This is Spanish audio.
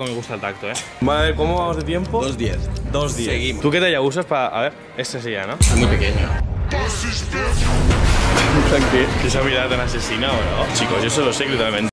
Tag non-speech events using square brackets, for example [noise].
Me gusta el tacto, eh. Vale, ¿cómo vamos de tiempo? 2.10. Dos días. Seguimos. ¿Tú qué talla usas para.? A ver, este sí ya, ¿no? Es muy pequeño. [laughs] Esa mirada tan asesina, bro. Chicos, yo solo sé que literalmente.